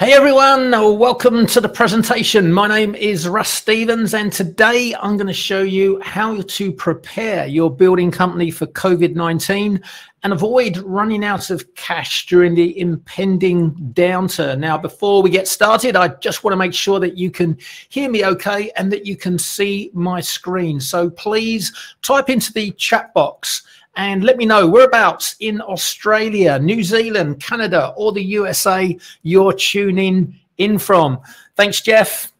Hey everyone, welcome to the presentation. My name is Russ Stephens and today I'm going to show you how to prepare your building company for COVID-19 and avoid running out of cash during the impending downturn. Now, before we get started, I just want to make sure that you can hear me okay and that you can see my screen. So please type into the chat box and let me know whereabouts in Australia, New Zealand, Canada, or the USA you're tuning in from. Thanks, Jeff.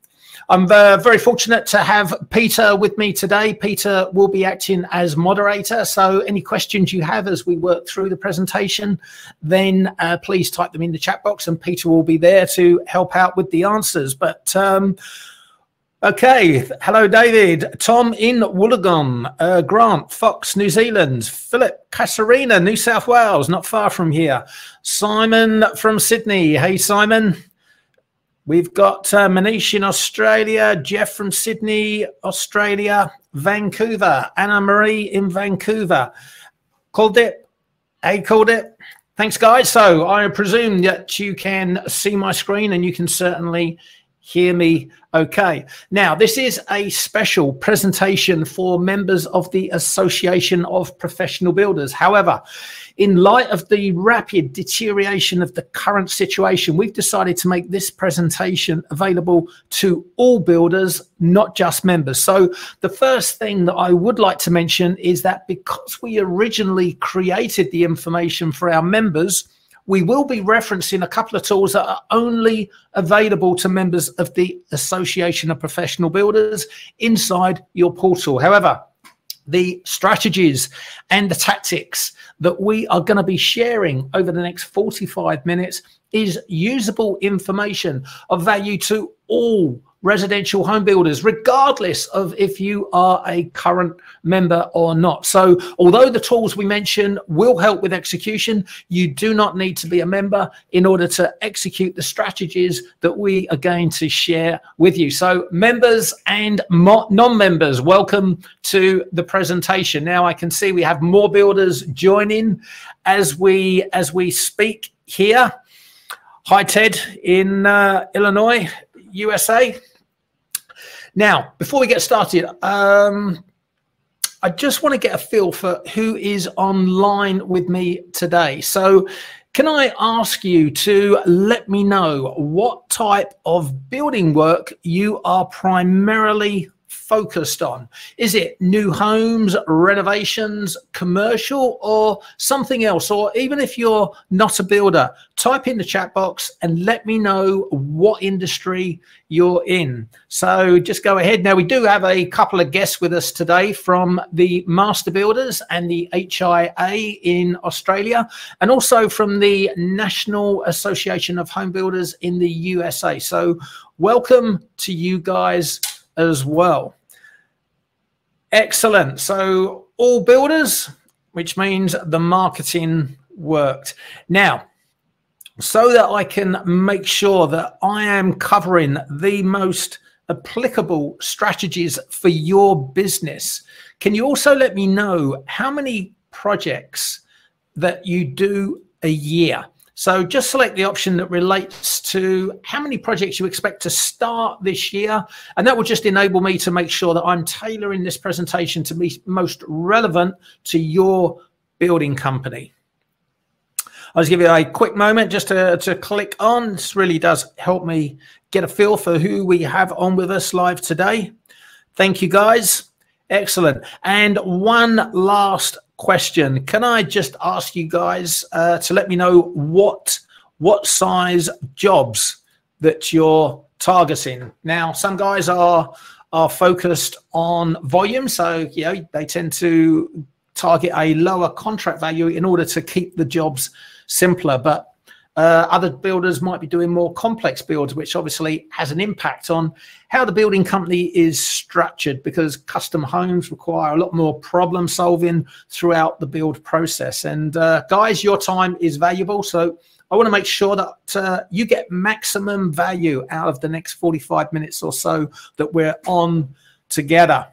I'm uh, very fortunate to have Peter with me today. Peter will be acting as moderator. So, any questions you have as we work through the presentation, then uh, please type them in the chat box and Peter will be there to help out with the answers. But um, Okay, hello, David. Tom in Wollongong, uh, Grant, Fox, New Zealand, Philip, Casuarina, New South Wales, not far from here. Simon from Sydney. Hey, Simon. We've got uh, Manish in Australia, Jeff from Sydney, Australia, Vancouver, Anna Marie in Vancouver. Called it. Hey, called it. Thanks, guys. So I presume that you can see my screen and you can certainly hear me okay. Now, this is a special presentation for members of the Association of Professional Builders. However, in light of the rapid deterioration of the current situation, we've decided to make this presentation available to all builders, not just members. So the first thing that I would like to mention is that because we originally created the information for our members, we will be referencing a couple of tools that are only available to members of the Association of Professional Builders inside your portal. However, the strategies and the tactics that we are going to be sharing over the next 45 minutes is usable information of value to all residential home builders, regardless of if you are a current member or not. So, although the tools we mention will help with execution, you do not need to be a member in order to execute the strategies that we are going to share with you. So, members and non members, welcome to the presentation. Now, I can see we have more builders joining as we as we speak here. Hi, Ted in uh, Illinois, USA. Now, before we get started, um, I just want to get a feel for who is online with me today. So, can I ask you to let me know what type of building work you are primarily focused on? Is it new homes, renovations, commercial, or something else? Or even if you're not a builder, type in the chat box and let me know what industry you're in. So just go ahead. Now, we do have a couple of guests with us today from the Master Builders and the HIA in Australia, and also from the National Association of Home Builders in the USA. So, welcome to you guys as well. Excellent. So all builders, which means the marketing worked. Now, so that I can make sure that I am covering the most applicable strategies for your business, can you also let me know how many projects that you do a year? So just select the option that relates to how many projects you expect to start this year. And that will just enable me to make sure that I'm tailoring this presentation to be most relevant to your building company. I'll just give you a quick moment just to, to click on. This really does help me get a feel for who we have on with us live today. Thank you, guys. Excellent. And one last question. Can I just ask you guys uh, to let me know what what size jobs that you're targeting? Now, some guys are are focused on volume, so you know they tend to target a lower contract value in order to keep the jobs simpler. But uh, other builders might be doing more complex builds, which obviously has an impact on how the building company is structured because custom homes require a lot more problem solving throughout the build process. And uh, guys, your time is valuable. So I want to make sure that uh, you get maximum value out of the next 45 minutes or so that we're on together.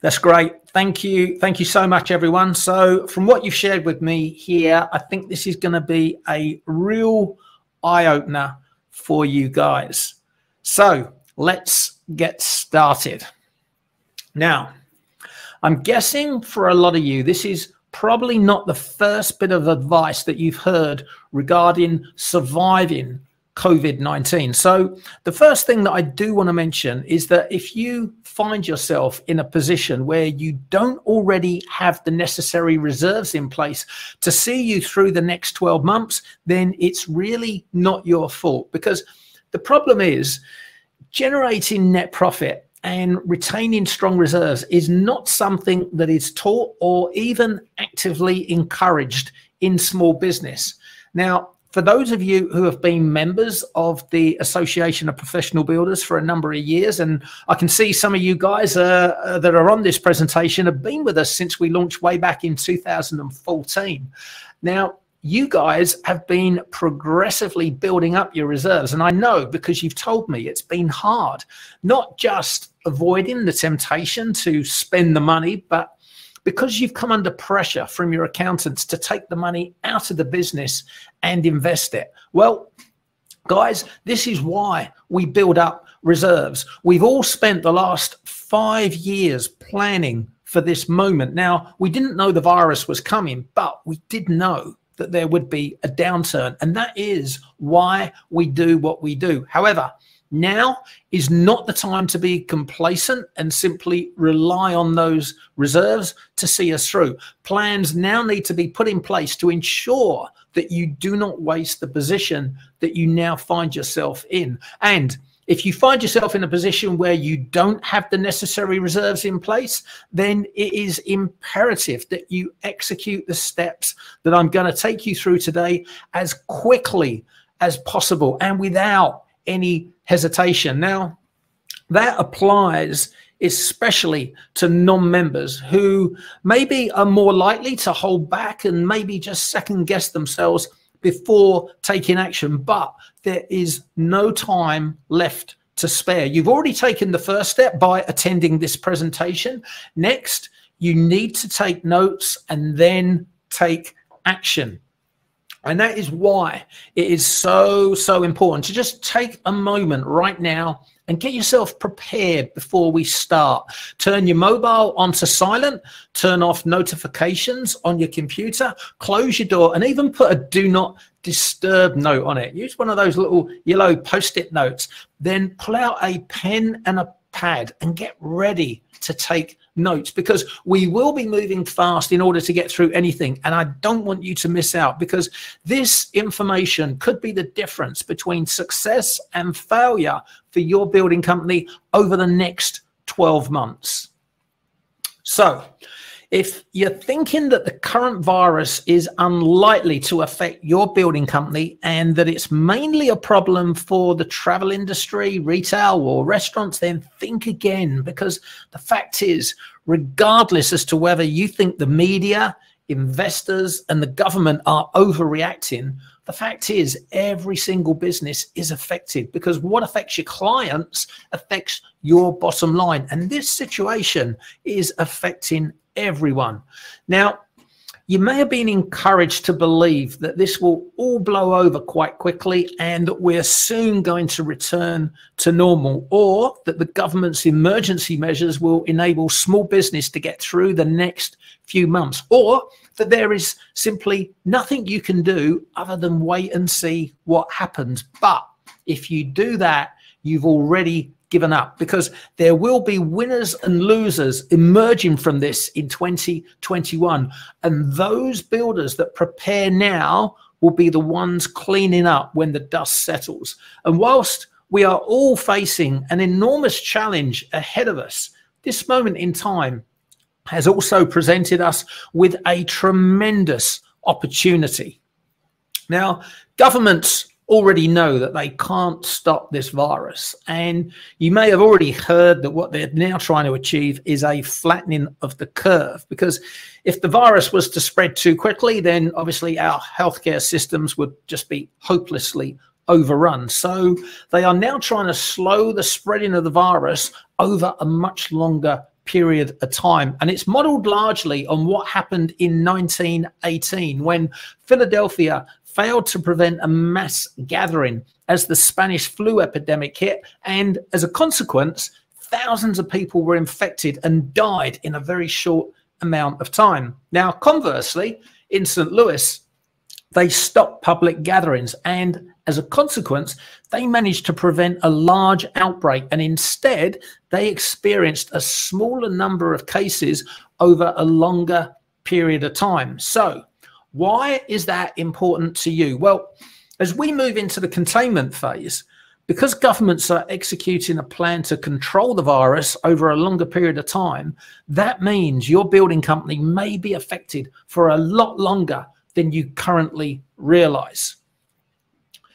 That's great. Thank you. Thank you so much, everyone. So, from what you've shared with me here, I think this is going to be a real eye opener for you guys. So let's get started. Now, I'm guessing for a lot of you, this is probably not the first bit of advice that you've heard regarding surviving COVID 19. So, the first thing that I do want to mention is that if you find yourself in a position where you don't already have the necessary reserves in place to see you through the next 12 months, then it's really not your fault. Because the problem is generating net profit and retaining strong reserves is not something that is taught or even actively encouraged in small business. Now, for those of you who have been members of the Association of Professional Builders for a number of years, and I can see some of you guys uh, uh, that are on this presentation have been with us since we launched way back in 2014. Now, you guys have been progressively building up your reserves. And I know because you've told me it's been hard, not just avoiding the temptation to spend the money, but because you've come under pressure from your accountants to take the money out of the business and invest it. Well, guys, this is why we build up reserves. We've all spent the last five years planning for this moment. Now, we didn't know the virus was coming, but we did know that there would be a downturn. And that is why we do what we do. However, now is not the time to be complacent and simply rely on those reserves to see us through. Plans now need to be put in place to ensure that you do not waste the position that you now find yourself in. And if you find yourself in a position where you don't have the necessary reserves in place, then it is imperative that you execute the steps that I'm going to take you through today as quickly as possible and without any hesitation. Now, that applies especially to non-members who maybe are more likely to hold back and maybe just second guess themselves before taking action. But there is no time left to spare. You've already taken the first step by attending this presentation. Next, you need to take notes and then take action. And that is why it is so, so important to just take a moment right now and get yourself prepared before we start. Turn your mobile onto silent, turn off notifications on your computer, close your door, and even put a do not disturb note on it. Use one of those little yellow post it notes. Then pull out a pen and a pad and get ready to take notes because we will be moving fast in order to get through anything. And I don't want you to miss out because this information could be the difference between success and failure for your building company over the next 12 months. So, if you're thinking that the current virus is unlikely to affect your building company and that it's mainly a problem for the travel industry, retail, or restaurants, then think again because the fact is, regardless as to whether you think the media, investors, and the government are overreacting, the fact is every single business is affected because what affects your clients affects your bottom line. And this situation is affecting everyone. Now, you may have been encouraged to believe that this will all blow over quite quickly and that we're soon going to return to normal, or that the government's emergency measures will enable small business to get through the next few months, or that there is simply nothing you can do other than wait and see what happens. But if you do that, you've already given up because there will be winners and losers emerging from this in 2021. And those builders that prepare now will be the ones cleaning up when the dust settles. And whilst we are all facing an enormous challenge ahead of us, this moment in time has also presented us with a tremendous opportunity. Now, governments already know that they can't stop this virus. And you may have already heard that what they're now trying to achieve is a flattening of the curve. Because if the virus was to spread too quickly, then obviously our healthcare systems would just be hopelessly overrun. So they are now trying to slow the spreading of the virus over a much longer period of time. And it's modeled largely on what happened in 1918 when Philadelphia failed to prevent a mass gathering as the Spanish flu epidemic hit. And as a consequence, thousands of people were infected and died in a very short amount of time. Now, conversely, in St. Louis, they stopped public gatherings and as a consequence, they managed to prevent a large outbreak and instead they experienced a smaller number of cases over a longer period of time. So, why is that important to you? Well, as we move into the containment phase, because governments are executing a plan to control the virus over a longer period of time, that means your building company may be affected for a lot longer than you currently realize.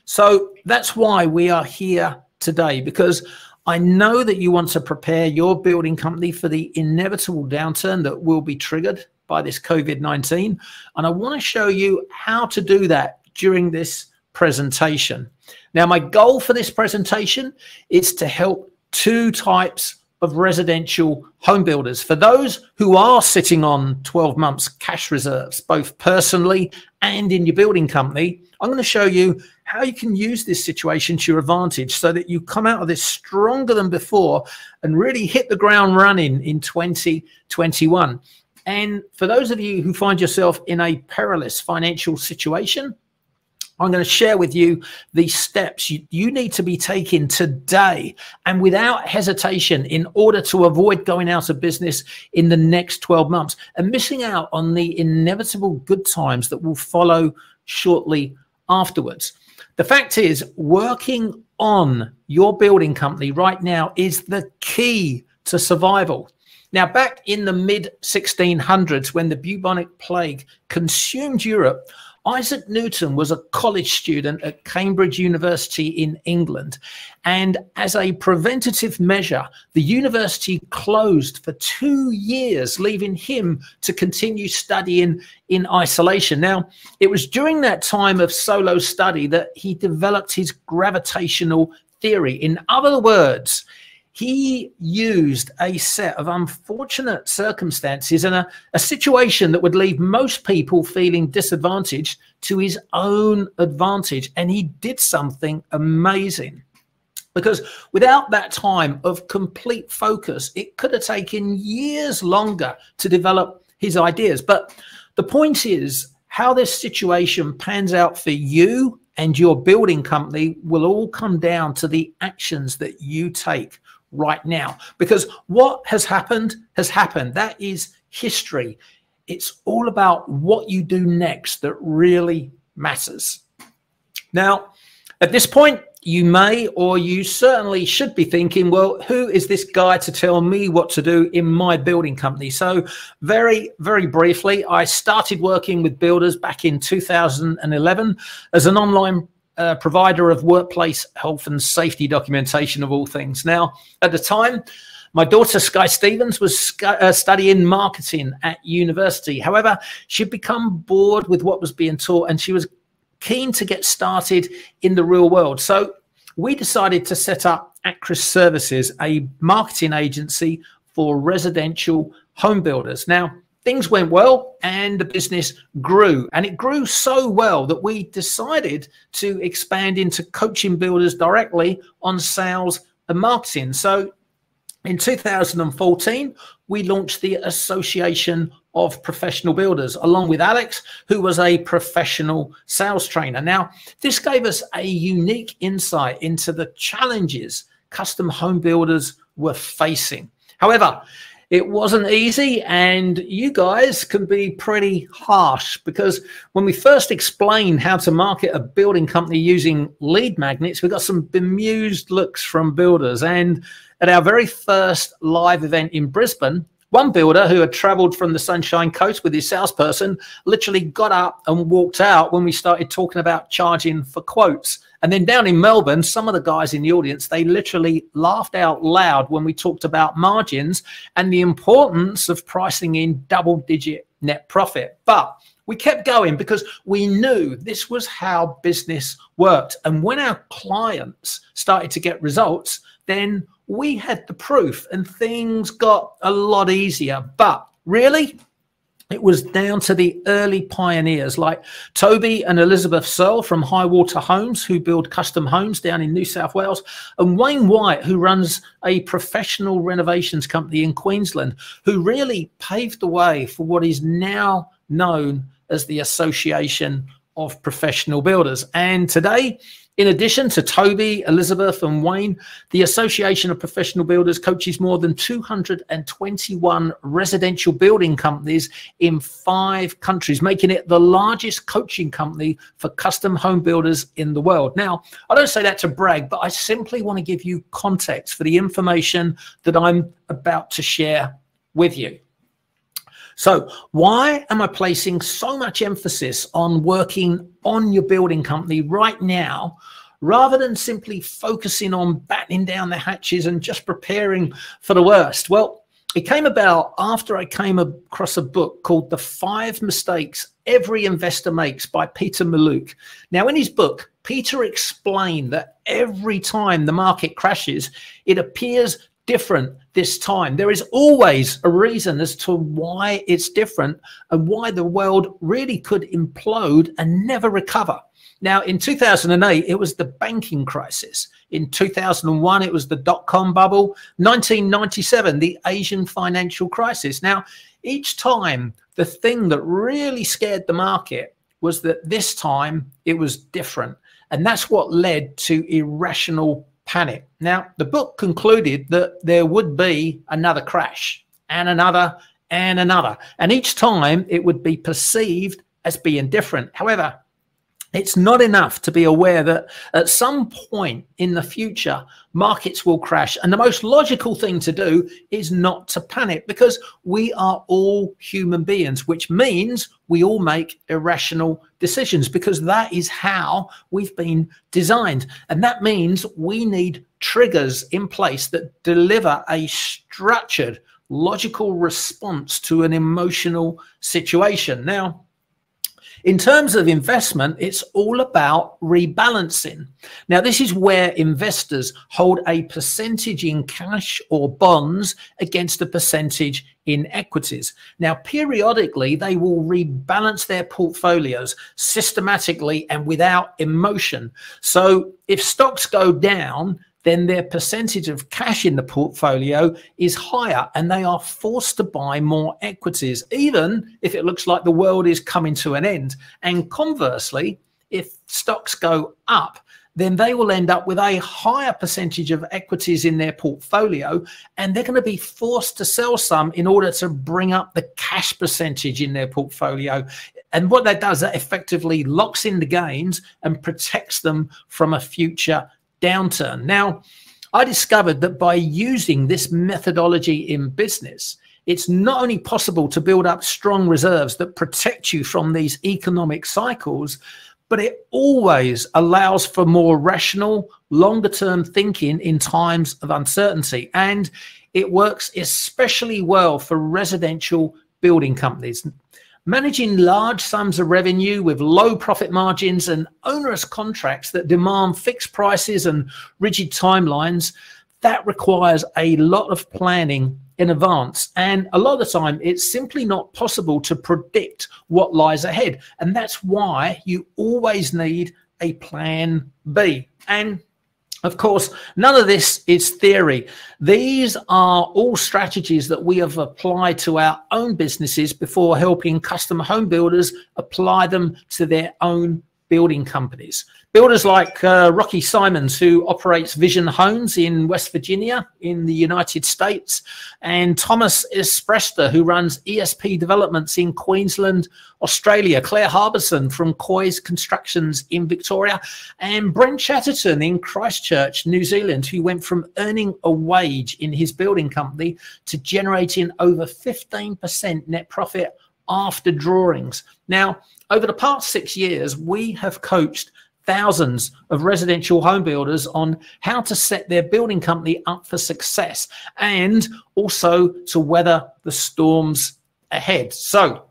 So that's why we are here today, because I know that you want to prepare your building company for the inevitable downturn that will be triggered by this COVID 19. And I want to show you how to do that during this presentation. Now, my goal for this presentation is to help two types of residential home builders. For those who are sitting on 12 months cash reserves, both personally and in your building company, I'm going to show you how you can use this situation to your advantage so that you come out of this stronger than before and really hit the ground running in 2021. And for those of you who find yourself in a perilous financial situation, I'm going to share with you the steps you, you, need to be taking today and without hesitation in order to avoid going out of business in the next 12 months and missing out on the inevitable good times that will follow shortly afterwards. The fact is, working on your building company right now is the key to survival. Now, back in the mid 1600s, when the bubonic plague consumed Europe, Isaac Newton was a college student at Cambridge University in England. And as a preventative measure, the university closed for two years, leaving him to continue studying in isolation. Now, it was during that time of solo study that he developed his gravitational theory. In other words, he used a set of unfortunate circumstances and a, a, situation that would leave most people feeling disadvantaged to his own advantage. And he did something amazing. Because without that time of complete focus, it could have taken years longer to develop his ideas. But the point is, how this situation pans out for you and your building company will all come down to the actions that you take right now. Because what has happened has happened. That is history. It's all about what you do next that really matters. Now, at this point, you may or you certainly should be thinking, well, who is this guy to tell me what to do in my building company? So, very, very briefly, I started working with builders back in 2011 as an online uh, provider of workplace health and safety documentation of all things. Now, at the time, my daughter Sky Stephens was uh, studying marketing at university. However, she'd become bored with what was being taught and she was keen to get started in the real world. So we decided to set up Acris Services, a marketing agency for residential home builders. Now, things went well and the business grew. And it grew so well that we decided to expand into coaching builders directly on sales and marketing. So in 2014, we launched the Association of Professional Builders, along with Alex, who was a professional sales trainer. Now, this gave us a unique insight into the challenges custom home builders were facing. However, it wasn't easy, and you guys can be pretty harsh because when we first explained how to market a building company using lead magnets, we got some bemused looks from builders. And at our very first live event in Brisbane, one builder who had traveled from the Sunshine Coast with his salesperson literally got up and walked out when we started talking about charging for quotes. And then down in Melbourne, some of the guys in the audience, they literally laughed out loud when we talked about margins and the importance of pricing in double digit net profit. But we kept going because we knew this was how business worked. And when our clients started to get results, then we had the proof and things got a lot easier. But really, it was down to the early pioneers like Toby and Elizabeth Searle from Highwater Homes, who build custom homes down in New South Wales, and Wayne White, who runs a professional renovations company in Queensland, who really paved the way for what is now known as the Association of Professional Builders. And today, in addition to Toby, Elizabeth, and Wayne, the Association of Professional Builders coaches more than 221 residential building companies in five countries, making it the largest coaching company for custom home builders in the world. Now, I don't say that to brag, but I simply want to give you context for the information that I'm about to share with you. So, why am I placing so much emphasis on working on your building company right now rather than simply focusing on battening down the hatches and just preparing for the worst? Well, it came about after I came across a book called The Five Mistakes Every Investor Makes by Peter Mallouk. Now, in his book, Peter explained that every time the market crashes, it appears different this time. There is always a reason as to why it's different and why the world really could implode and never recover. Now, in 2008, it was the banking crisis. In 2001, it was the dot com bubble. 1997, the Asian financial crisis. Now, each time, the thing that really scared the market was that this time it was different. And that's what led to irrational panic. Now, the book concluded that there would be another crash and another and another. And each time it would be perceived as being different. However, it's not enough to be aware that at some point in the future, markets will crash. And the most logical thing to do is not to panic because we are all human beings, which means we all make irrational decisions because that is how we've been designed. And that means we need triggers in place that deliver a structured, logical response to an emotional situation. Now, in terms of investment, it's all about rebalancing. Now, this is where investors hold a percentage in cash or bonds against a percentage in equities. Now, periodically, they will rebalance their portfolios systematically and without emotion. So, if stocks go down, then their percentage of cash in the portfolio is higher and they are forced to buy more equities, even if it looks like the world is coming to an end. And conversely, if stocks go up, then they will end up with a higher percentage of equities in their portfolio and they're going to be forced to sell some in order to bring up the cash percentage in their portfolio. And what that does, that effectively locks in the gains and protects them from a future downturn. Now, I discovered that by using this methodology in business, it's not only possible to build up strong reserves that protect you from these economic cycles, but it always allows for more rational, longer term thinking in times of uncertainty. And it works especially well for residential building companies. Managing large sums of revenue with low profit margins and onerous contracts that demand fixed prices and rigid timelines, that requires a lot of planning in advance. And a lot of the time, it's simply not possible to predict what lies ahead. And that's why you always need a plan B. And of course, none of this is theory. These are all strategies that we have applied to our own businesses before helping custom home builders apply them to their own building companies. Builders like uh, Rocky Simons, who operates Vision Homes in West Virginia in the United States, and Thomas Espresta, who runs ESP Developments in Queensland, Australia, Claire Harbison from Coy's Constructions in Victoria, and Brent Chatterton in Christchurch, New Zealand, who went from earning a wage in his building company to generating over 15% net profit after drawings. Now, over the past six years, we have coached thousands of residential home builders on how to set their building company up for success and also to weather the storms ahead. So,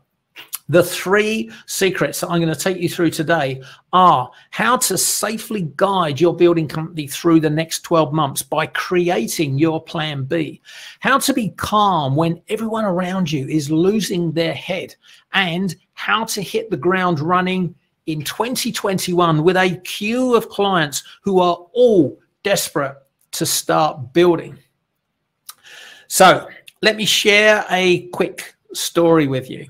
The three secrets that I'm going to take you through today are how to safely guide your building company through the next 12 months by creating your plan B, how to be calm when everyone around you is losing their head, and how to hit the ground running in 2021 with a queue of clients who are all desperate to start building. So, let me share a quick story with you.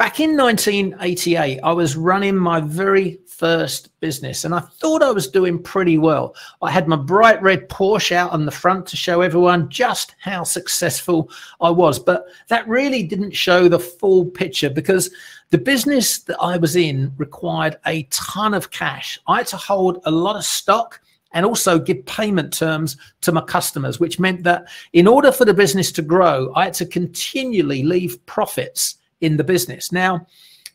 Back in 1988, I was running my very first business and I thought I was doing pretty well. I had my bright red Porsche out on the front to show everyone just how successful I was. But that really didn't show the full picture because the business that I was in required a ton of cash. I had to hold a lot of stock and also give payment terms to my customers, which meant that in order for the business to grow, I had to continually leave profits in the business. Now,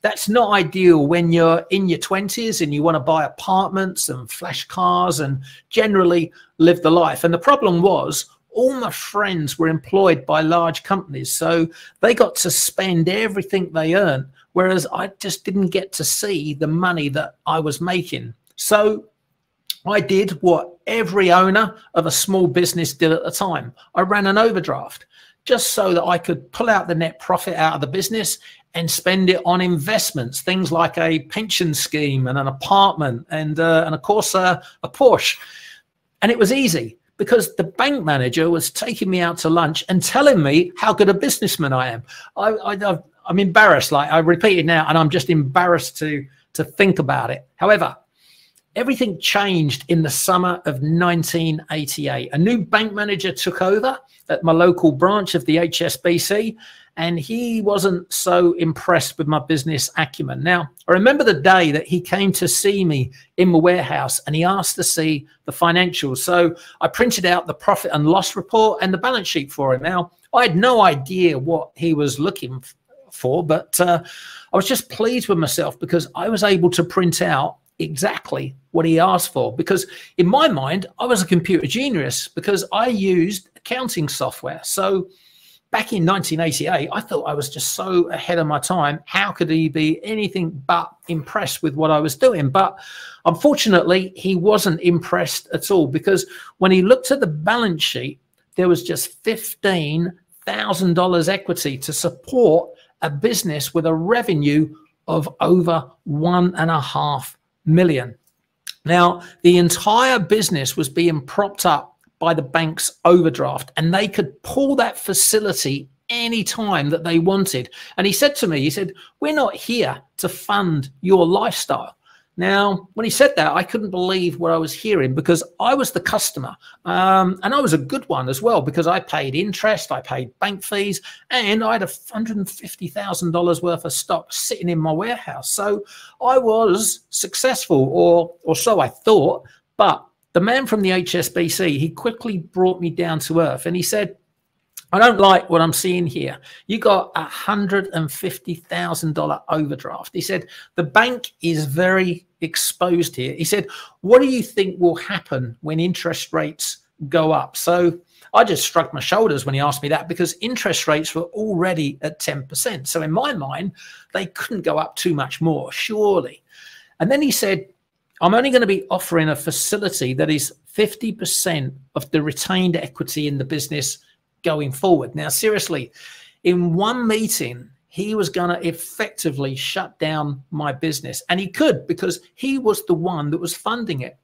that's not ideal when you're in your 20s and you want to buy apartments and flash cars and generally live the life. And the problem was, all my friends were employed by large companies, so they got to spend everything they earned, whereas I just didn't get to see the money that I was making. So I did what every owner of a small business did at the time. I ran an overdraft just so that I could pull out the net profit out of the business and spend it on investments, things like a pension scheme and an apartment and, uh, and of course, uh, a Porsche. And it was easy because the bank manager was taking me out to lunch and telling me how good a businessman I am. I, I, I'm embarrassed. Like I repeat it now, and I'm just embarrassed to to think about it. However, everything changed in the summer of 1988. A new bank manager took over at my local branch of the HSBC, and he wasn't so impressed with my business acumen. Now, I remember the day that he came to see me in my warehouse and he asked to see the financials. So I printed out the profit and loss report and the balance sheet for him. Now, I had no idea what he was looking for, but uh, I was just pleased with myself because I was able to print out exactly what he asked for. Because in my mind i was a computer genius because i used accounting software. So back in 1988 i thought i was just so ahead of my time. How could he be anything but impressed with what i was doing? But unfortunately he wasn't impressed at all because when he looked at the balance sheet there was just $15000 equity to support a business with a revenue of over one and a half million. Now, the entire business was being propped up by the bank's overdraft, and they could pull that facility any time that they wanted. And he said to me, he said, We're not here to fund your lifestyle. Now, when he said that, I couldn't believe what I was hearing because I was the customer. Um, and I was a good one as well because I paid interest, I paid bank fees, and I had $150,000 worth of stock sitting in my warehouse. So I was successful, or, or so I thought. But the man from the HSBC, he quickly brought me down to earth and he said, I don't like what I'm seeing here. You got a hundred and fifty thousand dollar overdraft. He said the bank is very exposed here. He said, "What do you think will happen when interest rates go up?" So I just shrugged my shoulders when he asked me that because interest rates were already at ten percent. So in my mind, they couldn't go up too much more, surely. And then he said, "I'm only going to be offering a facility that is fifty percent of the retained equity in the business." Going forward. Now, seriously, in one meeting, he was going to effectively shut down my business. And he could because he was the one that was funding it.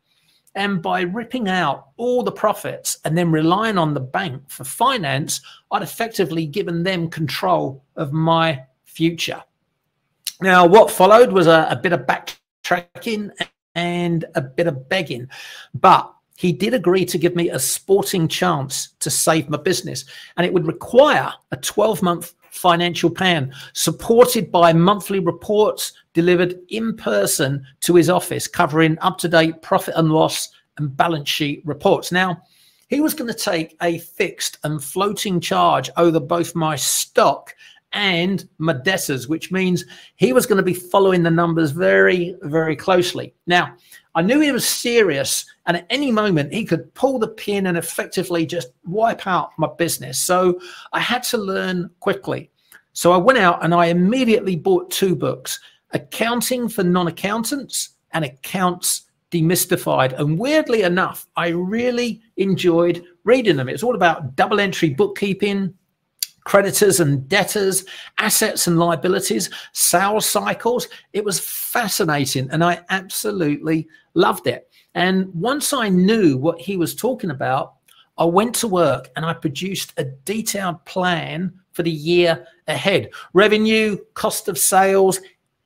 And by ripping out all the profits and then relying on the bank for finance, I'd effectively given them control of my future. Now, what followed was a, a bit of backtracking and a bit of begging. But he did agree to give me a sporting chance to save my business. And it would require a 12 month financial plan supported by monthly reports delivered in person to his office, covering up to date profit and loss and balance sheet reports. Now, he was going to take a fixed and floating charge over both my stock and my debtors, which means he was going to be following the numbers very, very closely. Now, I knew he was serious, and at any moment he could pull the pin and effectively just wipe out my business. So I had to learn quickly. So I went out and I immediately bought two books Accounting for Non Accountants and Accounts Demystified. And weirdly enough, I really enjoyed reading them. It's all about double entry bookkeeping, creditors and debtors, assets and liabilities, sales cycles. It was fascinating and I absolutely loved it. And once I knew what he was talking about, I went to work and I produced a detailed plan for the year ahead revenue, cost of sales,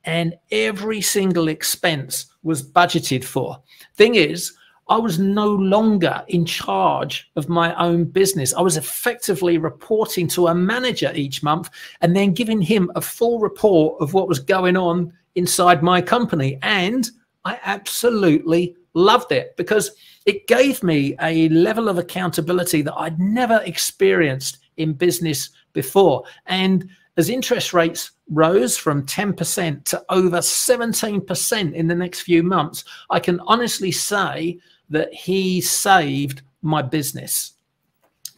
and every single expense was budgeted for. Thing is, I was no longer in charge of my own business. I was effectively reporting to a manager each month and then giving him a full report of what was going on inside my company. And I absolutely loved it because it gave me a level of accountability that I'd never experienced in business before. And as interest rates rose from 10% to over 17% in the next few months, I can honestly say that he saved my business.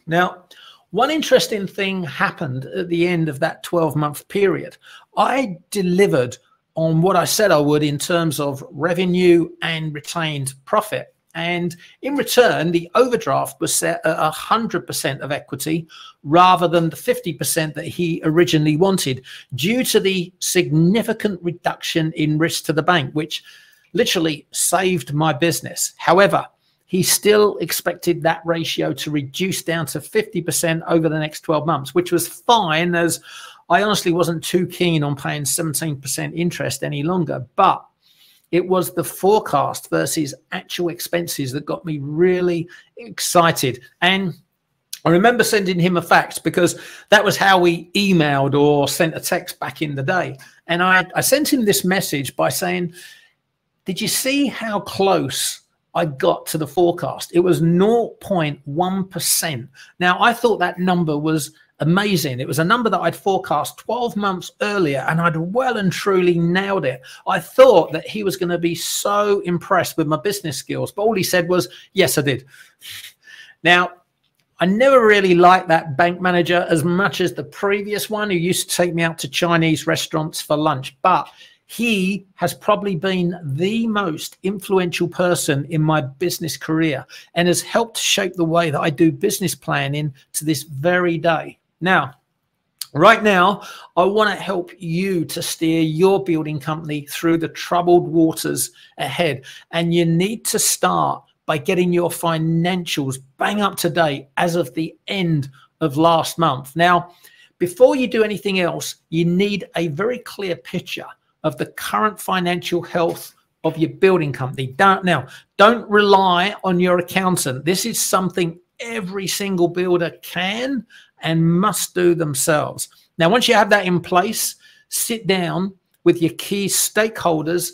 Now, one interesting thing happened at the end of that 12 month period. I delivered on what I said I would in terms of revenue and retained profit. And in return, the overdraft was set at 100% of equity rather than the 50% that he originally wanted, due to the significant reduction in risk to the bank, which literally saved my business. However, he still expected that ratio to reduce down to 50% over the next 12 months, which was fine as I honestly wasn't too keen on paying 17% interest any longer. But it was the forecast versus actual expenses that got me really excited. And I remember sending him a fax because that was how we emailed or sent a text back in the day. And I, I sent him this message by saying, Did you see how close I got to the forecast? It was 0.1%. Now, I thought that number was amazing. It was a number that I'd forecast 12 months earlier and I'd well and truly nailed it. I thought that he was going to be so impressed with my business skills, but all he said was, Yes, I did. Now, I never really liked that bank manager as much as the previous one who used to take me out to Chinese restaurants for lunch, but he has probably been the most influential person in my business career and has helped shape the way that I do business planning to this very day. Now, right now, I want to help you to steer your building company through the troubled waters ahead. And you need to start by getting your financials bang up to date as of the end of last month. Now, before you do anything else, you need a very clear picture of the current financial health of your building company. Don't, now, don't rely on your accountant. This is something every single builder can and must do themselves. Now, once you have that in place, sit down with your key stakeholders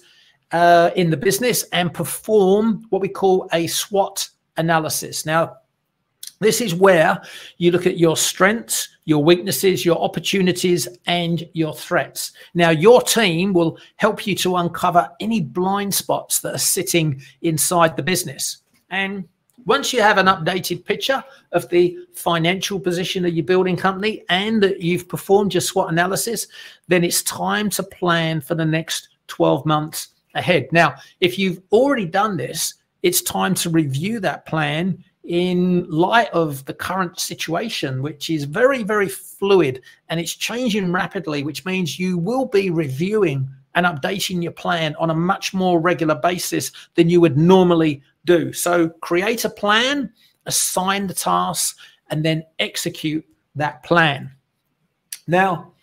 uh, in the business and perform what we call a SWOT analysis. Now, this is where you look at your strengths, your weaknesses, your opportunities, and your threats. Now, your team will help you to uncover any blind spots that are sitting inside the business. And once you have an updated picture of the financial position of your building company and that you've performed your SWOT analysis, then it's time to plan for the next 12 months ahead. Now, if you've already done this, it's time to review that plan in light of the current situation, which is very, very fluid and it's changing rapidly, which means you will be reviewing and updating your plan on a much more regular basis than you would normally do. So create a plan, assign the tasks, and then execute that plan. Now,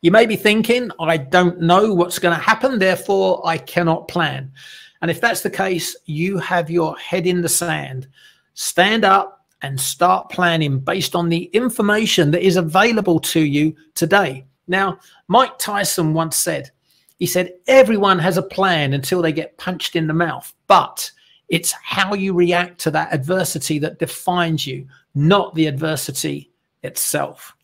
you may be thinking, I don't know what's going to happen, therefore I cannot plan. And if that's the case, you have your head in the sand. Stand up and start planning based on the information that is available to you today. Now, Mike Tyson once said, he said, everyone has a plan until they get punched in the mouth, but it's how you react to that adversity that defines you, not the adversity itself.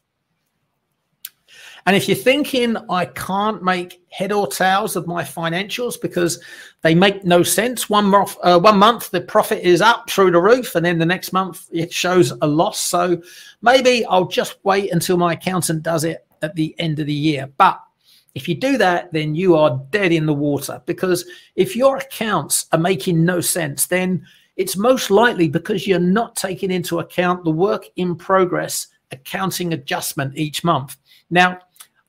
And if you're thinking, I can't make head or tails of my financials because they make no sense, one month, uh, one month the profit is up through the roof, and then the next month it shows a loss. So maybe I'll just wait until my accountant does it at the end of the year. But if you do that, then you are dead in the water because if your accounts are making no sense, then it's most likely because you're not taking into account the work in progress accounting adjustment each month. Now,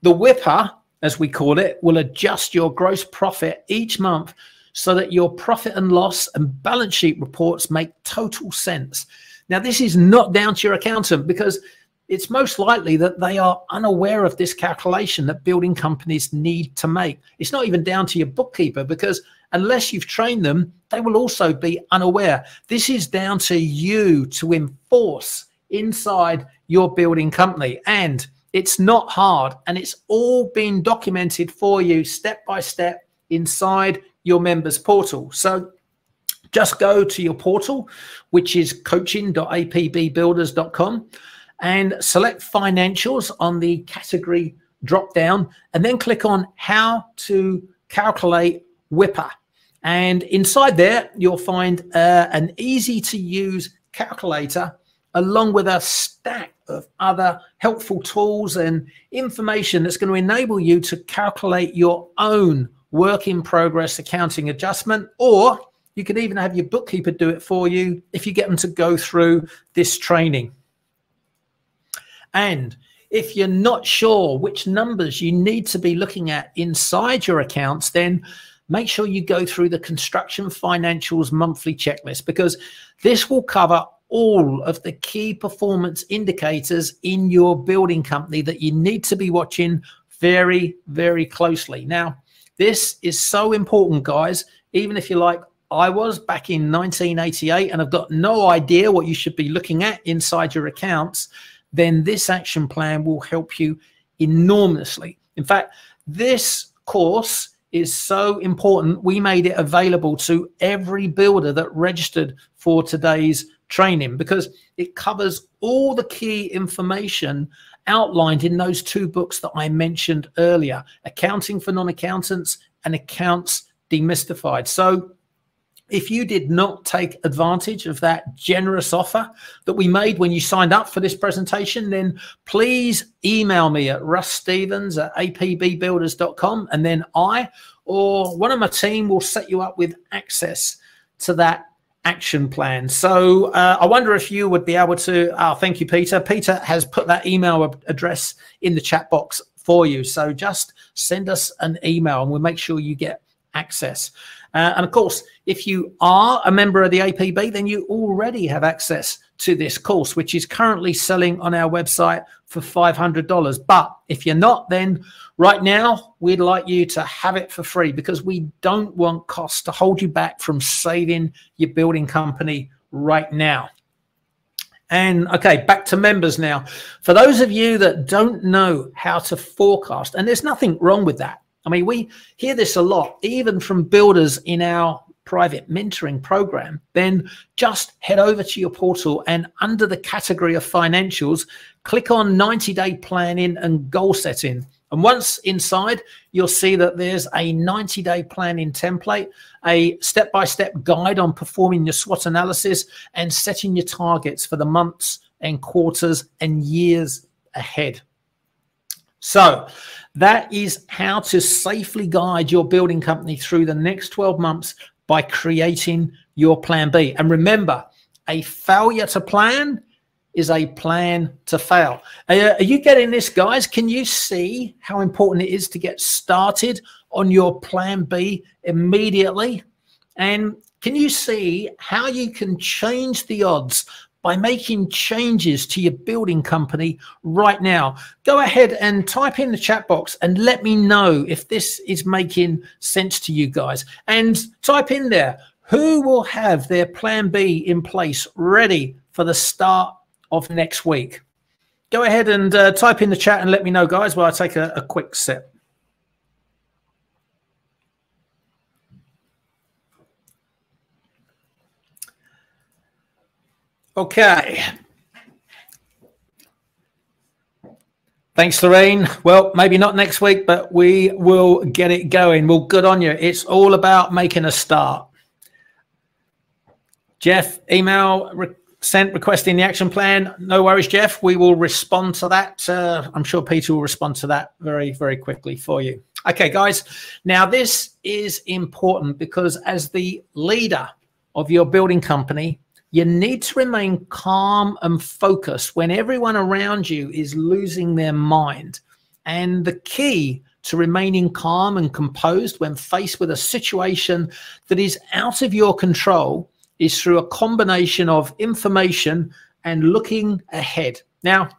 the WIPA, as we call it, will adjust your gross profit each month so that your profit and loss and balance sheet reports make total sense. Now, this is not down to your accountant because it's most likely that they are unaware of this calculation that building companies need to make. It's not even down to your bookkeeper because unless you've trained them, they will also be unaware. This is down to you to enforce inside your building company. And it's not hard and it's all been documented for you step by step inside your members portal. So just go to your portal, which is coaching.apbbuilders.com and select financials on the category drop down and then click on how to calculate WIPA. And inside there, you'll find uh, an easy to use calculator along with a stack of other helpful tools and information that's going to enable you to calculate your own work in progress accounting adjustment or you can even have your bookkeeper do it for you if you get them to go through this training. And if you're not sure which numbers you need to be looking at inside your accounts, then make sure you go through the construction financials monthly checklist because this will cover all of the key performance indicators in your building company that you need to be watching very, very closely. Now, this is so important, guys. Even if you're like I was back in 1988 and I've got no idea what you should be looking at inside your accounts, then this action plan will help you enormously. In fact, this course is so important. We made it available to every builder that registered for today's training because it covers all the key information outlined in those two books that I mentioned earlier Accounting for Non Accountants and Accounts Demystified. So if you did not take advantage of that generous offer that we made when you signed up for this presentation, then please email me at russstephens at apbbuilders.com and then I or one of my team will set you up with access to that action plan. So uh, I wonder if you would be able to. Oh, thank you, Peter. Peter has put that email address in the chat box for you. So just send us an email and we'll make sure you get access. Uh, and of course, if you are a member of the APB, then you already have access to this course, which is currently selling on our website for $500. But if you're not, then right now we'd like you to have it for free because we don't want costs to hold you back from saving your building company right now. And okay, back to members now. For those of you that don't know how to forecast, and there's nothing wrong with that. I mean, we hear this a lot, even from builders in our private mentoring program, then just head over to your portal and under the category of financials, click on 90 day planning and goal setting. And once inside, you'll see that there's a 90 day planning template, a step by step guide on performing your SWOT analysis and setting your targets for the months and quarters and years ahead. So, that is how to safely guide your building company through the next 12 months by creating your plan B. And remember, a failure to plan is a plan to fail. Are, are you getting this, guys? Can you see how important it is to get started on your plan B immediately? And can you see how you can change the odds by making changes to your building company right now. Go ahead and type in the chat box and let me know if this is making sense to you guys. And type in there who will have their plan B in place ready for the start of next week. Go ahead and uh, type in the chat and let me know, guys, while I take a, a quick sip. Okay. Thanks, Lorraine. Well, maybe not next week, but we will get it going. Well, good on you. It's all about making a start. Jeff, email sent requesting the action plan. No worries, Jeff. We will respond to that. Uh, I'm sure Peter will respond to that very, very quickly for you. Okay, guys. Now, this is important because as the leader of your building company, you need to remain calm and focused when everyone around you is losing their mind. And the key to remaining calm and composed when faced with a situation that is out of your control is through a combination of information and looking ahead. Now,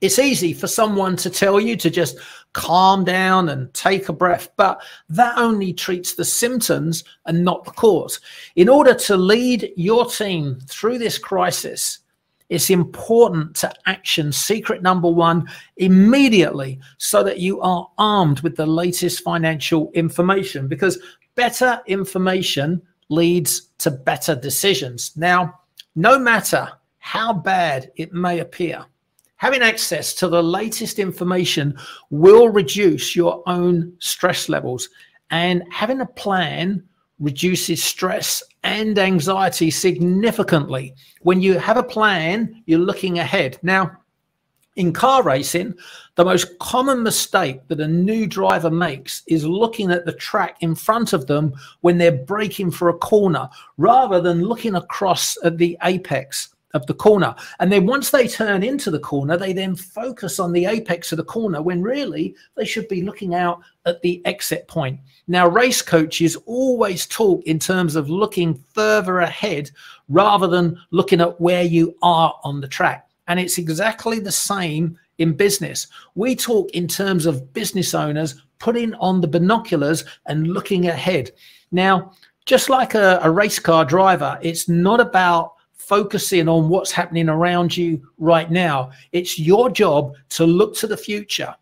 it's easy for someone to tell you to just calm down and take a breath, but that only treats the symptoms and not the cause. In order to lead your team through this crisis, it's important to action secret number one immediately so that you are armed with the latest financial information because better information leads to better decisions. Now, no matter how bad it may appear, having access to the latest information will reduce your own stress levels. And having a plan reduces stress and anxiety significantly. When you have a plan, you're looking ahead. Now, in car racing, the most common mistake that a new driver makes is looking at the track in front of them when they're braking for a corner rather than looking across at the apex of the corner. And then once they turn into the corner, they then focus on the apex of the corner when really they should be looking out at the exit point. Now, race coaches always talk in terms of looking further ahead rather than looking at where you are on the track. And it's exactly the same in business. We talk in terms of business owners putting on the binoculars and looking ahead. Now, just like a, a race car driver, it's not about focusing on what's happening around you right now. It's your job to look to the future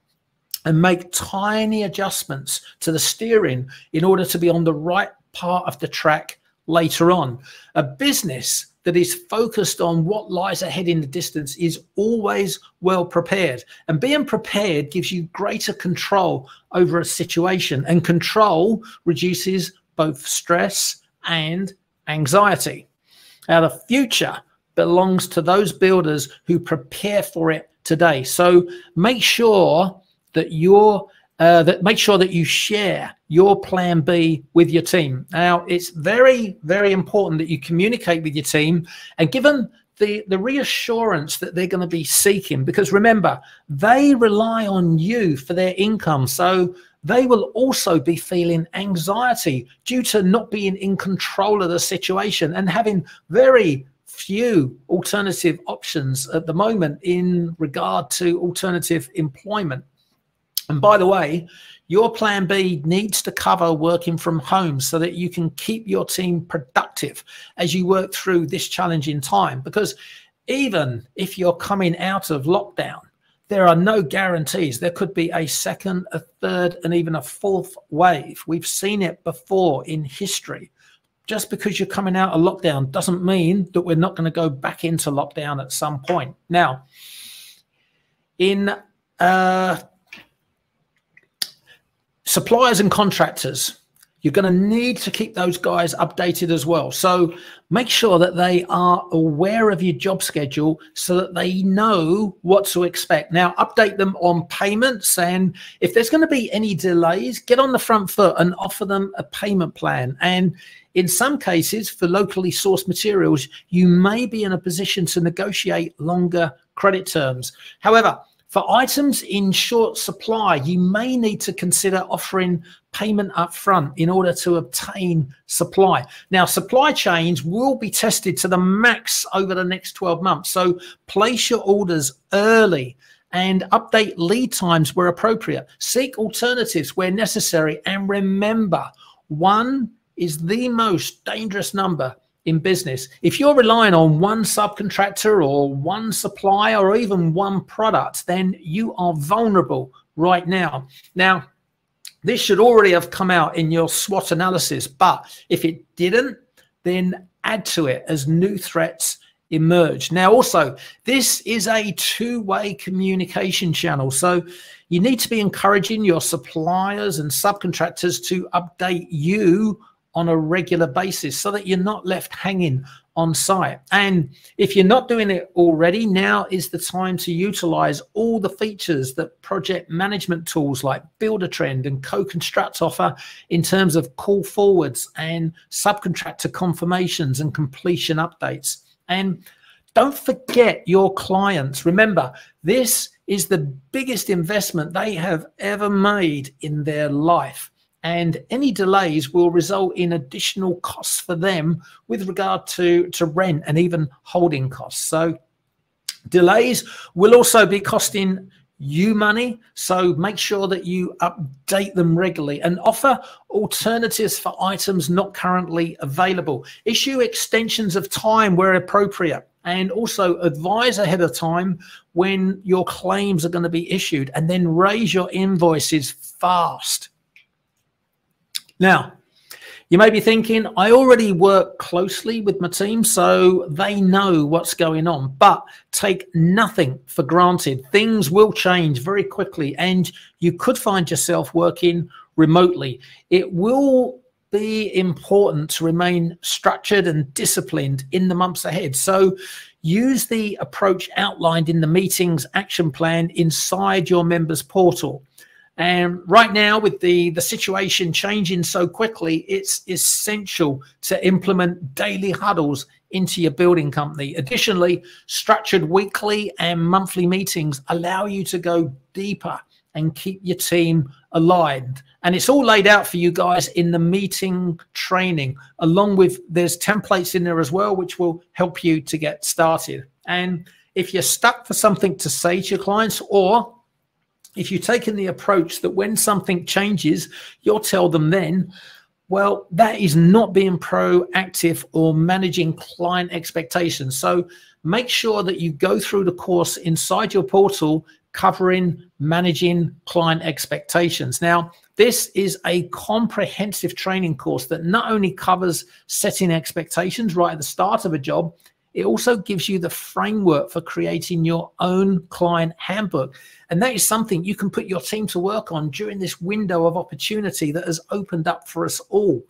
and make tiny adjustments to the steering in order to be on the right part of the track later on. A business that is focused on what lies ahead in the distance is always well prepared. And being prepared gives you greater control over a situation, and control reduces both stress and anxiety. Now, the future belongs to those builders who prepare for it today. So make sure that you're uh, that make sure that you share your plan B with your team. Now, it's very, very important that you communicate with your team and give them the, the reassurance that they're going to be seeking because remember, they rely on you for their income. So they will also be feeling anxiety due to not being in control of the situation and having very few alternative options at the moment in regard to alternative employment. And by the way, your plan B needs to cover working from home so that you can keep your team productive as you work through this challenging time. Because even if you're coming out of lockdown, there are no guarantees. There could be a second, a third, and even a fourth wave. We've seen it before in history. Just because you're coming out of lockdown doesn't mean that we're not going to go back into lockdown at some point. Now, in uh, suppliers and contractors, you're going to need to keep those guys updated as well. So make sure that they are aware of your job schedule so that they know what to expect. Now, update them on payments. And if there's going to be any delays, get on the front foot and offer them a payment plan. And in some cases, for locally sourced materials, you may be in a position to negotiate longer credit terms. However, for items in short supply, you may need to consider offering payment up front in order to obtain supply. Now, supply chains will be tested to the max over the next 12 months. So place your orders early and update lead times where appropriate. Seek alternatives where necessary. And remember, one is the most dangerous number in business. If you're relying on one subcontractor or one supplier or even one product, then you are vulnerable right now. Now, this should already have come out in your SWOT analysis, but if it didn't, then add to it as new threats emerge. Now, also, this is a two way communication channel. So you need to be encouraging your suppliers and subcontractors to update you on a regular basis so that you're not left hanging on site. And if you're not doing it already, now is the time to utilize all the features that project management tools like Buildertrend and CoConstruct offer in terms of call forwards and subcontractor confirmations and completion updates. And don't forget your clients. Remember, this is the biggest investment they have ever made in their life and any delays will result in additional costs for them with regard to, to rent and even holding costs. So delays will also be costing you money. So make sure that you update them regularly and offer alternatives for items not currently available. Issue extensions of time where appropriate and also advise ahead of time when your claims are going to be issued and then raise your invoices fast. Now, you may be thinking, I already work closely with my team, so they know what's going on. But take nothing for granted. Things will change very quickly, and you could find yourself working remotely. It will be important to remain structured and disciplined in the months ahead. So use the approach outlined in the meeting's action plan inside your members portal. And right now, with the, the situation changing so quickly, it's essential to implement daily huddles into your building company. Additionally, structured weekly and monthly meetings allow you to go deeper and keep your team aligned. And it's all laid out for you guys in the meeting training, along with there's templates in there as well, which will help you to get started. And if you're stuck for something to say to your clients or if you've taken the approach that when something changes, you'll tell them then, well, that is not being proactive or managing client expectations. So make sure that you go through the course inside your portal covering managing client expectations. Now, this is a comprehensive training course that not only covers setting expectations right at the start of a job, it also gives you the framework for creating your own client handbook. And that is something you can put your team to work on during this window of opportunity that has opened up for us all.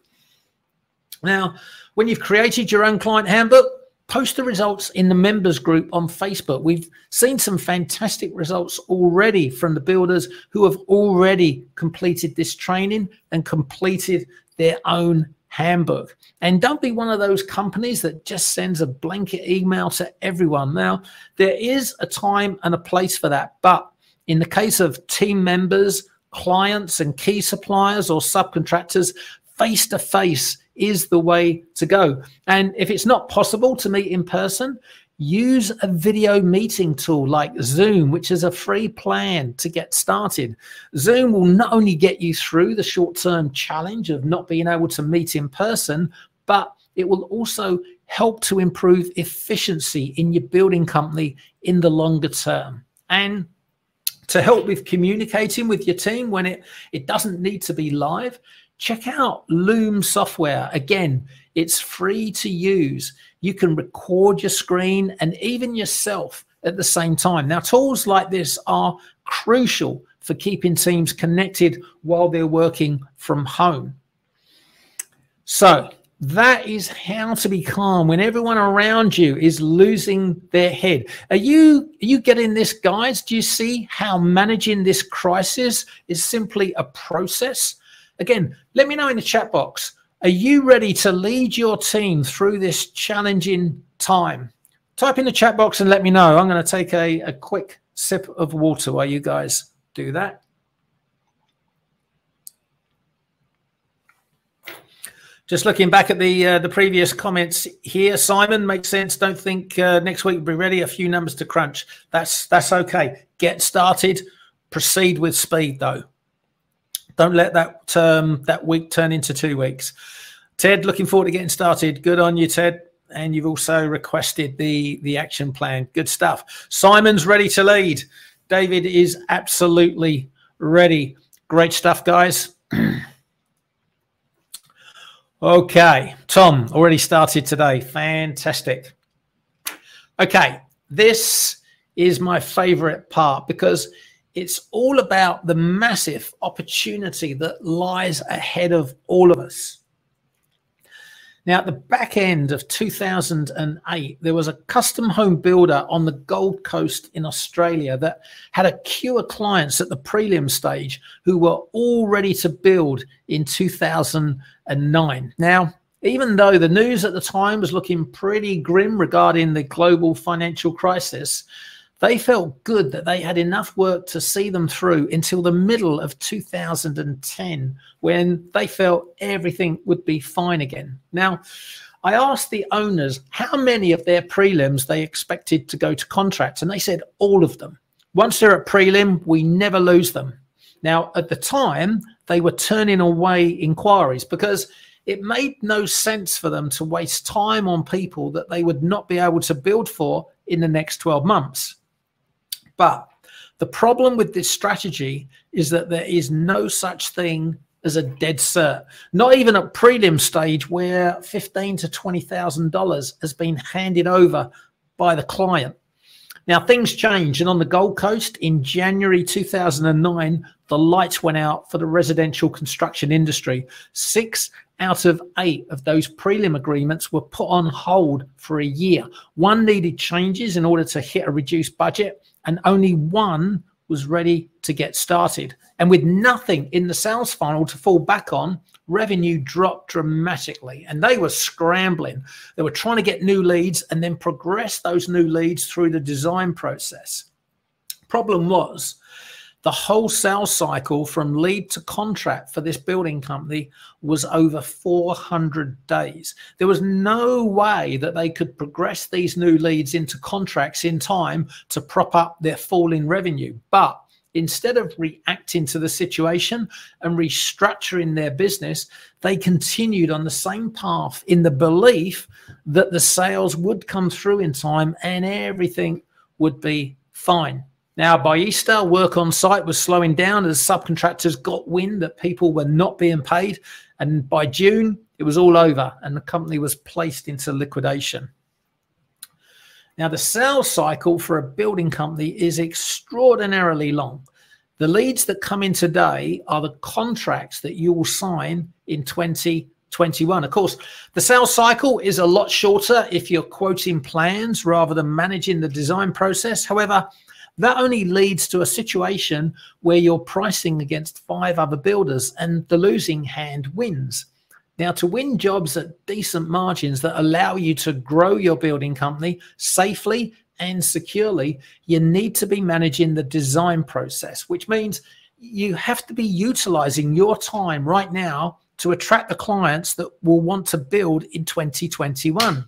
Now, when you've created your own client handbook, post the results in the members group on Facebook. We've seen some fantastic results already from the builders who have already completed this training and completed their own handbook. And don't be one of those companies that just sends a blanket email to everyone. Now, there is a time and a place for that. But in the case of team members, clients, and key suppliers or subcontractors, face to face is the way to go. And if it's not possible to meet in person, use a video meeting tool like Zoom, which is a free plan to get started. Zoom will not only get you through the short term challenge of not being able to meet in person, but it will also help to improve efficiency in your building company in the longer term. And to help with communicating with your team when it, it doesn't need to be live, check out Loom software. Again, it's free to use. You can record your screen and even yourself at the same time. Now, tools like this are crucial for keeping teams connected while they're working from home. So, that is how to be calm when everyone around you is losing their head. Are you are you getting this, guys? Do you see how managing this crisis is simply a process? Again, let me know in the chat box. Are you ready to lead your team through this challenging time? Type in the chat box and let me know. I'm going to take a, a quick sip of water while you guys do that. Just looking back at the uh, the previous comments here, Simon makes sense. Don't think uh, next week will be ready. A few numbers to crunch. That's that's okay. Get started. Proceed with speed, though. Don't let that um, that week turn into two weeks. Ted, looking forward to getting started. Good on you, Ted. And you've also requested the the action plan. Good stuff. Simon's ready to lead. David is absolutely ready. Great stuff, guys. okay, Tom already started today. Fantastic. Okay, this is my favorite part because it's all about the massive opportunity that lies ahead of all of us. Now, at the back end of 2008, there was a custom home builder on the Gold Coast in Australia that had a queue of clients at the prelim stage who were all ready to build in 2009. Now, even though the news at the time was looking pretty grim regarding the global financial crisis, they felt good that they had enough work to see them through until the middle of 2010 when they felt everything would be fine again. Now, I asked the owners how many of their prelims they expected to go to contracts, and they said all of them. Once they're at prelim, we never lose them. Now, at the time, they were turning away inquiries because it made no sense for them to waste time on people that they would not be able to build for in the next 12 months. But the problem with this strategy is that there is no such thing as a dead cert. Not even at prelim stage where fifteen to twenty thousand dollars has been handed over by the client. Now things change, and on the Gold Coast in January 2009, the lights went out for the residential construction industry. Six out of eight of those prelim agreements were put on hold for a year. One needed changes in order to hit a reduced budget, and only one was ready to get started. And with nothing in the sales funnel to fall back on, revenue dropped dramatically and they were scrambling. They were trying to get new leads and then progress those new leads through the design process. Problem was, the whole sales cycle from lead to contract for this building company was over 400 days. There was no way that they could progress these new leads into contracts in time to prop up their falling revenue. But instead of reacting to the situation and restructuring their business, they continued on the same path in the belief that the sales would come through in time and everything would be fine. Now, by Easter, work on site was slowing down as subcontractors got wind that people were not being paid. And by June, it was all over and the company was placed into liquidation. Now, the sales cycle for a building company is extraordinarily long. The leads that come in today are the contracts that you will sign in 2021. Of course, the sales cycle is a lot shorter if you're quoting plans rather than managing the design process. However, that only leads to a situation where you're pricing against five other builders and the losing hand wins. Now, to win jobs at decent margins that allow you to grow your building company safely and securely, you need to be managing the design process, which means you have to be utilizing your time right now to attract the clients that will want to build in 2021.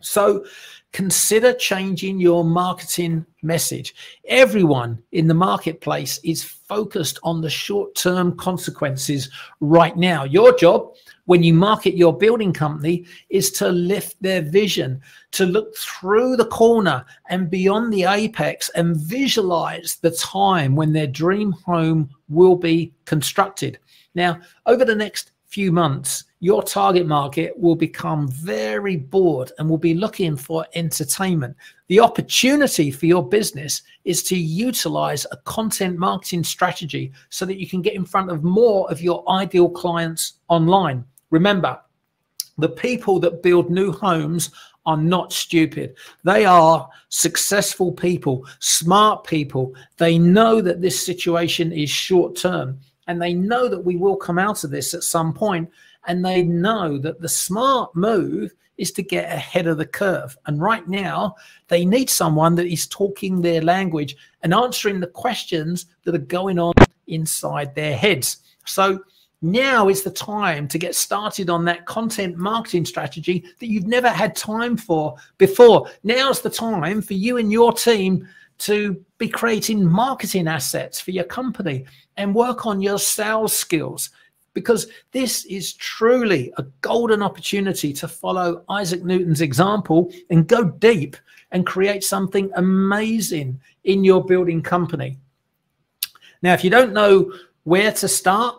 So consider changing your marketing message. Everyone in the marketplace is focused on the short term consequences right now. Your job when you market your building company is to lift their vision, to look through the corner and beyond the apex and visualize the time when their dream home will be constructed. Now, over the next few months, your target market will become very bored and will be looking for entertainment. The opportunity for your business is to utilize a content marketing strategy so that you can get in front of more of your ideal clients online. Remember, the people that build new homes are not stupid. They are successful people, smart people. They know that this situation is short term and they know that we will come out of this at some point and they know that the smart move is to get ahead of the curve. And right now, they need someone that is talking their language and answering the questions that are going on inside their heads. So now is the time to get started on that content marketing strategy that you've never had time for before. Now's the time for you and your team to be creating marketing assets for your company and work on your sales skills because this is truly a golden opportunity to follow Isaac Newton's example and go deep and create something amazing in your building company. Now, if you don't know where to start,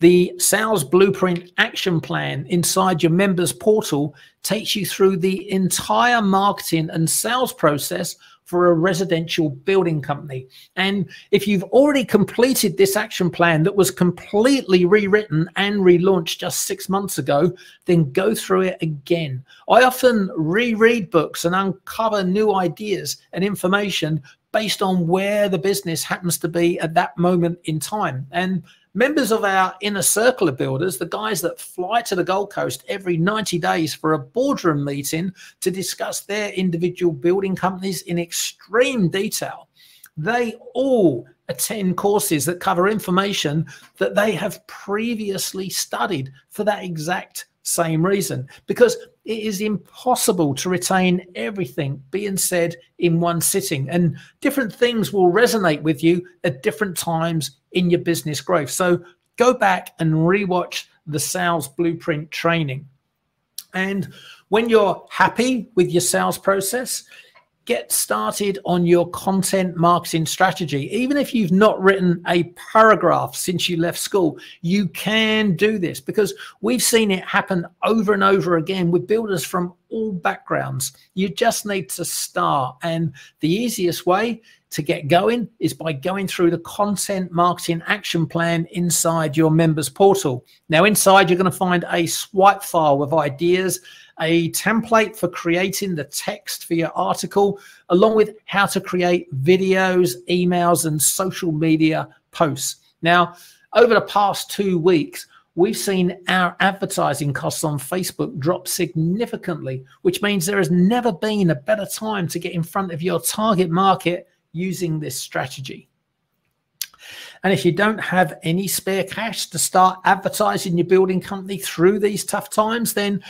the sales blueprint action plan inside your members portal takes you through the entire marketing and sales process for a residential building company. And if you've already completed this action plan that was completely rewritten and relaunched just six months ago, then go through it again. I often reread books and uncover new ideas and information based on where the business happens to be at that moment in time. And members of our inner circle of builders, the guys that fly to the Gold Coast every 90 days for a boardroom meeting to discuss their individual building companies in extreme detail, they all attend courses that cover information that they have previously studied for that exact same reason because it is impossible to retain everything being said in one sitting and different things will resonate with you at different times in your business growth. So go back and rewatch the sales blueprint training. And when you're happy with your sales process get started on your content marketing strategy. Even if you've not written a paragraph since you left school, you can do this because we've seen it happen over and over again with builders from all backgrounds. You just need to start. And the easiest way to get going is by going through the content marketing action plan inside your members portal. Now, inside, you're going to find a swipe file with ideas, a template for creating the text for your article, along with how to create videos, emails, and social media posts. Now, over the past two weeks, we've seen our advertising costs on Facebook drop significantly, which means there has never been a better time to get in front of your target market using this strategy. And if you don't have any spare cash to start advertising your building company through these tough times, then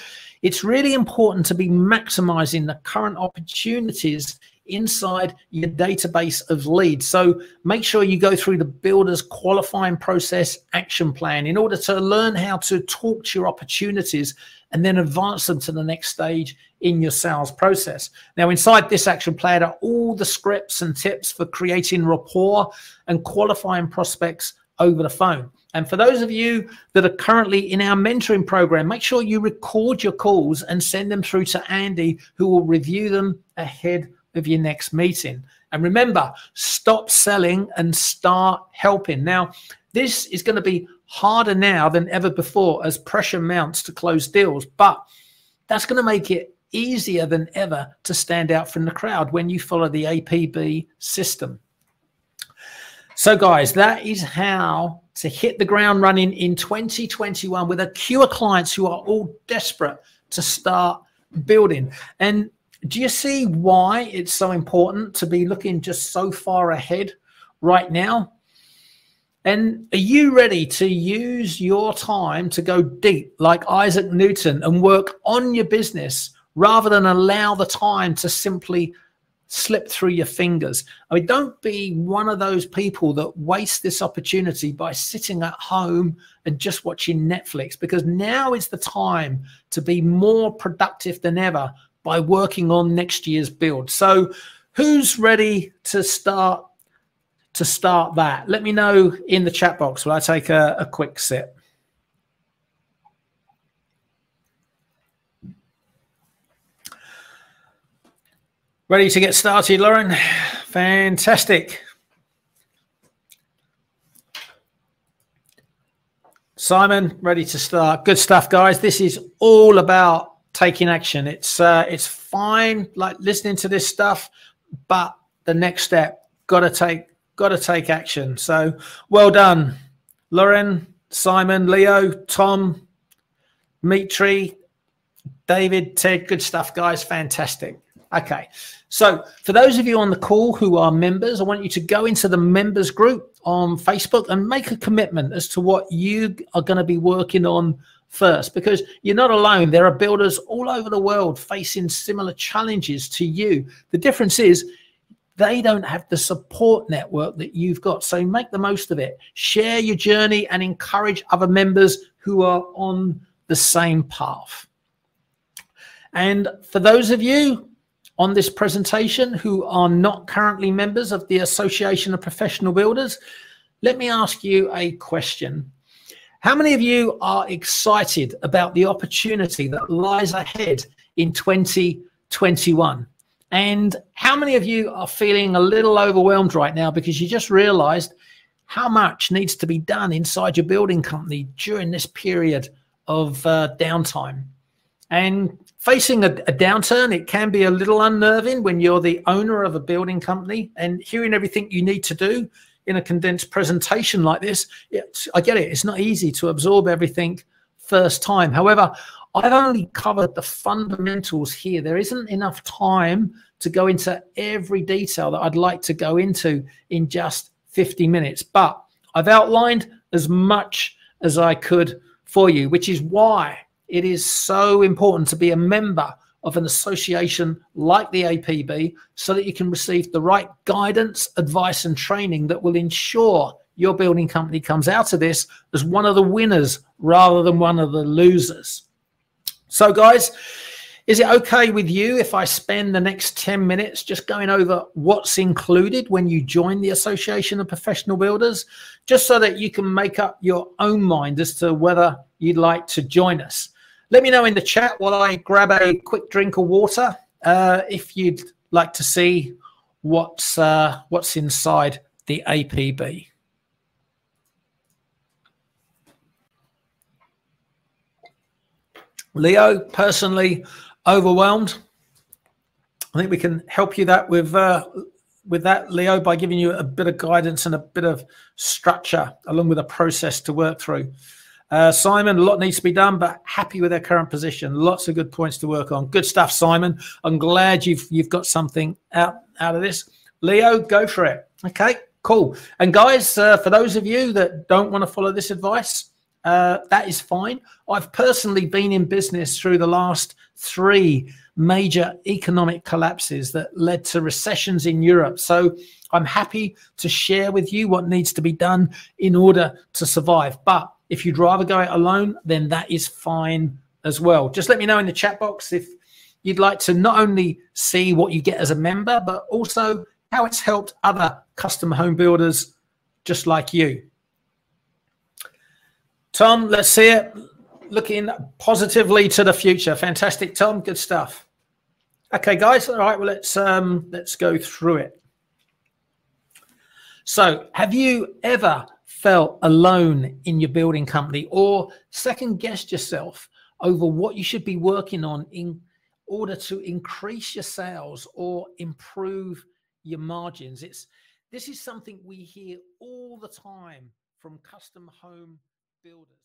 it's really important to be maximizing the current opportunities inside your database of leads. So make sure you go through the builder's qualifying process action plan in order to learn how to talk to your opportunities and then advance them to the next stage in your sales process. Now, inside this action plan are all the scripts and tips for creating rapport and qualifying prospects over the phone. And for those of you that are currently in our mentoring program, make sure you record your calls and send them through to Andy, who will review them ahead of your next meeting. And remember, stop selling and start helping. Now, this is going to be harder now than ever before as pressure mounts to close deals, but that's going to make it easier than ever to stand out from the crowd when you follow the APB system. So, guys, that is how to hit the ground running in 2021 with a queue of clients who are all desperate to start building. And do you see why it's so important to be looking just so far ahead right now? And are you ready to use your time to go deep like Isaac Newton and work on your business rather than allow the time to simply slip through your fingers? I mean, don't be one of those people that waste this opportunity by sitting at home and just watching Netflix because now is the time to be more productive than ever by working on next year's build. So who's ready to start to start that? Let me know in the chat box while I take a, a quick sip. Ready to get started, Lauren? Fantastic. Simon, ready to start. Good stuff, guys. This is all about taking action. It's uh, it's fine, like listening to this stuff, but the next step, got to take, got to take action. So well done, Lauren, Simon, Leo, Tom, Mitri, David, Ted. Good stuff, guys. Fantastic. Okay. So for those of you on the call who are members, I want you to go into the members group on Facebook and make a commitment as to what you are going to be working on first because you're not alone. There are builders all over the world facing similar challenges to you. The difference is they don't have the support network that you've got. So make the most of it. Share your journey and encourage other members who are on the same path. And for those of you on this presentation who are not currently members of the Association of Professional Builders, let me ask you a question. How many of you are excited about the opportunity that lies ahead in 2021. And how many of you are feeling a little overwhelmed right now because you just realized how much needs to be done inside your building company during this period of uh, downtime? And facing a, a, downturn, it can be a little unnerving when you're the owner of a building company and hearing everything you need to do in a condensed presentation like this. I get it. It's not easy to absorb everything first time. However, I've only covered the fundamentals here. There isn't enough time to go into every detail that I'd like to go into in just 50 minutes. But I've outlined as much as I could for you, which is why it is so important to be a member of an association like the APB so that you can receive the right guidance, advice, and training that will ensure your building company comes out of this as one of the winners rather than one of the losers. So, guys, is it okay with you if I spend the next 10 minutes just going over what's included when you join the Association of Professional Builders, just so that you can make up your own mind as to whether you'd like to join us? Let me know in the chat while I grab a quick drink of water uh, if you'd like to see what's, uh, what's inside the APB. Leo, personally overwhelmed. I think we can help you that with uh, with that, Leo, by giving you a bit of guidance and a bit of structure along with a process to work through. Uh, Simon, a lot needs to be done, but happy with their current position. Lots of good points to work on. Good stuff, Simon. I'm glad you've you've got something out out of this. Leo, go for it. Okay, cool. And guys, uh, for those of you that don't want to follow this advice, uh, that is fine. I've personally been in business through the last three major economic collapses that led to recessions in Europe. So I'm happy to share with you what needs to be done in order to survive. But if you'd rather go it alone, then that is fine as well. Just let me know in the chat box if you'd like to not only see what you get as a member, but also how it's helped other custom home builders just like you. Tom, let's see it. Looking positively to the future. Fantastic, Tom. Good stuff. Okay, guys. All right. Well, let's um, let's go through it. So, have you ever felt alone in your building company, or second guessed yourself over what you should be working on in order to increase your sales or improve your margins? It's this is something we hear all the time from custom home builders.